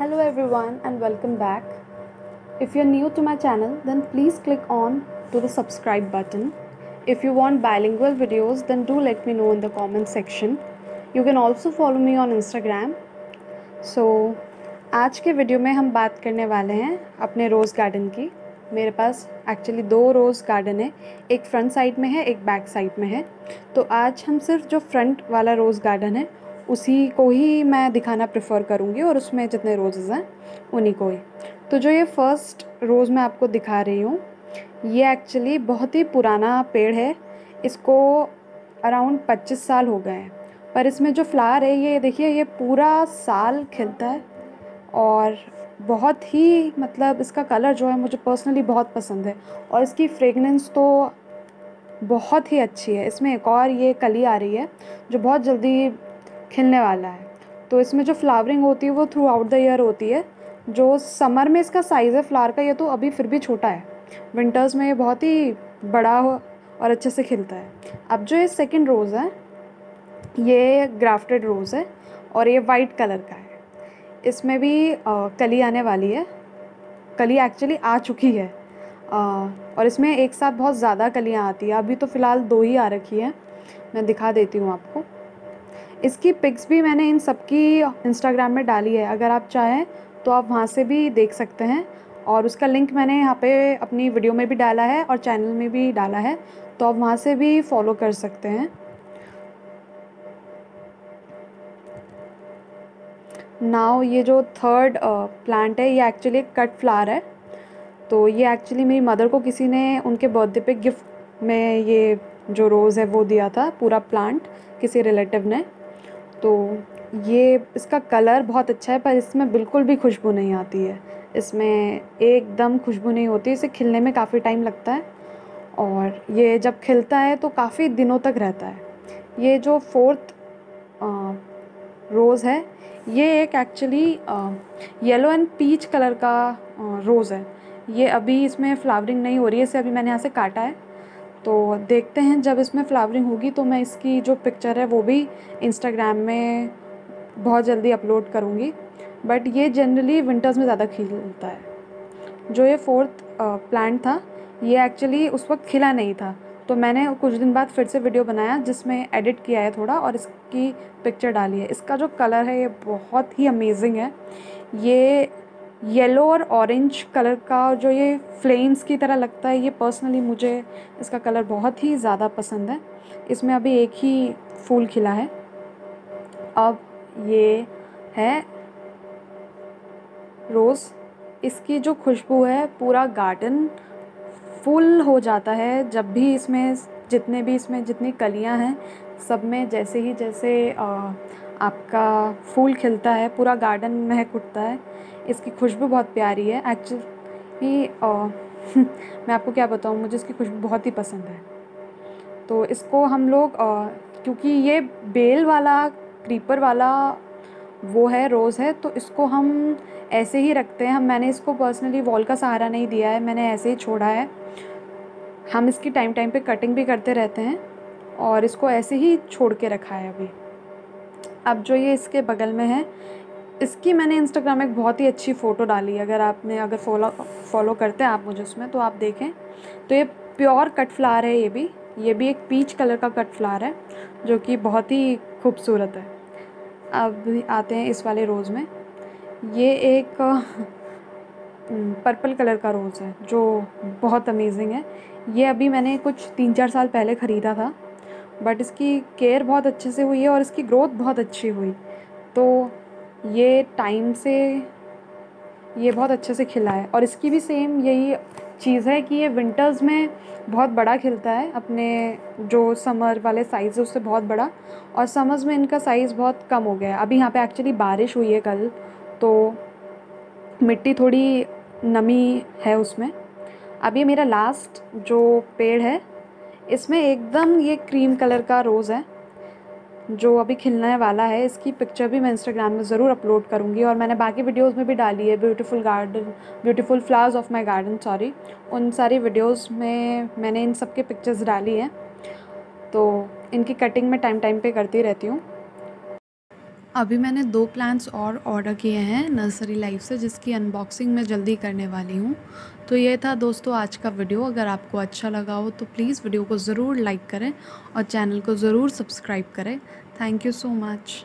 Hello everyone and welcome back. If you're new to my channel then please click on to the subscribe button. If you want bilingual videos then do let me know in the comment section. You can also follow me on Instagram. So आज के video में हम बात करने वाले हैं अपने रोज़ garden की मेरे पास एक्चुअली दो रोज़ गार्डन है एक फ्रंट साइड में है एक बैक साइड में है तो आज हम सिर्फ़ जो फ्रंट वाला रोज़ गार्डन है उसी को ही मैं दिखाना प्रेफर करूँगी और उसमें जितने रोज़ेज़ हैं, उन्हीं को ही। तो जो ये फ़र्स्ट रोज़ मैं आपको दिखा रही हूँ, ये एक्चुअली बहुत ही पुराना पेड़ है। इसको अराउंड पच्चीस साल हो गए हैं। पर इसमें जो फ्लावर है, ये देखिए, ये पूरा साल खिलता है और बहुत ही मतलब इसका कलर जो है, मुझे पर्सनली बहुत पसंद है। और इसकी फ्रेगनेंस तो बहुत ही अच्छी है। इसमें एक और ये कली आ रही है, जो बहुत जल्दी खिलने वाला है। तो इसमें जो फ्लावरिंग होती है वो थ्रू आउट द ईयर होती है। जो समर में इसका साइज़ है फ्लावर का ये तो अभी फिर भी छोटा है। विंटर्स में ये बहुत ही बड़ा हो और अच्छे से खिलता है। अब जो ये सेकेंड रोज़ है ये ग्राफ्टेड रोज़ है और ये वाइट कलर का है। इसमें भी आ, कली आने वाली है। कली एक्चुअली आ चुकी है। आ, और इसमें एक साथ बहुत ज़्यादा कलियाँ आती हैं। अभी तो फ़िलहाल दो ही आ रखी हैं। मैं दिखा देती हूँ आपको। इसकी पिक्स भी मैंने इन सब की इंस्टाग्राम में डाली है। अगर आप चाहें तो आप वहाँ से भी देख सकते हैं। और उसका लिंक मैंने यहाँ पे अपनी वीडियो में भी डाला है और चैनल में भी डाला है। तो आप वहाँ से भी फॉलो कर सकते हैं। नाव ये जो थर्ड प्लांट है, ये एक्चुअली एक कट फ्लावर है। तो ये एक्चुअली मेरी मदर को किसी ने उनके बर्थडे पे गिफ्ट में ये जो रोज़ है वो दिया था, पूरा प्लांट किसी रिलेटिव ने। तो ये, इसका कलर बहुत अच्छा है, पर इसमें बिल्कुल भी खुशबू नहीं आती है। इसमें एकदम खुशबू नहीं होती, इसे खिलने में काफ़ी टाइम लगता है। और ये जब खिलता है तो काफ़ी दिनों तक रहता है। ये जो फोर्थ रोज़ है, ये एक actually yellow and peach colour का रोज़ है। ये अभी इसमें फ्लावरिंग नहीं हो रही है, इसे अभी मैंने यहाँ से काटा है। तो देखते हैं, जब इसमें फ्लावरिंग होगी तो मैं इसकी जो पिक्चर है वो भी इंस्टाग्राम में बहुत जल्दी अपलोड करूँगी। बट ये जनरली विंटर्स में ज़्यादा खिलता है। जो ये फोर्थ प्लांट था, ये एक्चुअली उस वक्त खिला नहीं था। तो मैंने कुछ दिन बाद फिर से वीडियो बनाया, जिसमें एडिट किया है थोड़ा और इसकी पिक्चर डाली है। इसका जो कलर है, ये बहुत ही अमेजिंग है। ये येलो और ऑरेंज कलर का जो ये फ्लेम्स की तरह लगता है, ये पर्सनली मुझे इसका कलर बहुत ही ज़्यादा पसंद है। इसमें अभी एक ही फूल खिला है। अब ये है रोज़ इसकी जो खुशबू है, पूरा गार्डन फुल हो जाता है जब भी इसमें जितने भी इसमें जितनी कलियाँ हैं, सब में जैसे ही जैसे आपका फूल खिलता है, पूरा गार्डन महक उठता है, इसकी खुशबू बहुत प्यारी है। एक्चुअली मैं आपको क्या बताऊँ, मुझे इसकी खुशबू बहुत ही पसंद है। तो इसको हम लोग क्योंकि ये बेल वाला, क्रीपर वाला वो है, रोज़ है तो इसको हम ऐसे ही रखते हैं। हम मैंने इसको पर्सनली वॉल का सहारा नहीं दिया है, मैंने ऐसे ही छोड़ा है। हम इसकी टाइम टाइम पे कटिंग भी करते रहते हैं और इसको ऐसे ही छोड़ के रखा है अभी। अब जो ये इसके बगल में है, इसकी मैंने इंस्टाग्राम में एक बहुत ही अच्छी फ़ोटो डाली है। अगर आपने, अगर फॉलो फॉलो करते हैं आप मुझे उसमें तो आप देखें। तो ये प्योर कट फ्लावर है ये भी। ये भी एक पीच कलर का कट फ्लावर है, जो कि बहुत ही खूबसूरत है। अब आते हैं इस वाले रोज़ में। ये एक पर्पल कलर का रोज़ है, जो बहुत अमेजिंग है। ये अभी मैंने कुछ तीन चार साल पहले ख़रीदा था बट इसकी केयर बहुत अच्छे से हुई है और इसकी ग्रोथ बहुत अच्छी हुई। तो ये टाइम से, ये बहुत अच्छे से खिला है। और इसकी भी सेम यही चीज़ है कि ये विंटर्स में बहुत बड़ा खिलता है, अपने जो समर वाले साइज़ है, उससे बहुत बड़ा। और समर्स में इनका साइज़ बहुत कम हो गया है। अभी यहाँ पे एक्चुअली बारिश हुई है कल तो मिट्टी थोड़ी नमी है उसमें। अब ये मेरा लास्ट जो पेड़ है, इसमें एकदम ये क्रीम कलर का रोज़ है, जो अभी खिलने वाला है। इसकी पिक्चर भी मैं इंस्टाग्राम में ज़रूर अपलोड करूँगी और मैंने बाकी वीडियोस में भी डाली है। Beautiful garden beautiful flowers of my garden sorry उन सारी वीडियोस में मैंने इन सब के पिक्चर्स डाली हैं। तो इनकी कटिंग मैं टाइम टाइम पे करती रहती हूँ। अभी मैंने दो प्लांट्स और ऑर्डर किए हैं नर्सरी लाइफ से, जिसकी अनबॉक्सिंग मैं जल्दी करने वाली हूँ। तो ये था दोस्तों आज का वीडियो अगर आपको अच्छा लगा हो तो प्लीज़ वीडियो को ज़रूर लाइक करें और चैनल को ज़रूर सब्सक्राइब करें। Thank you so much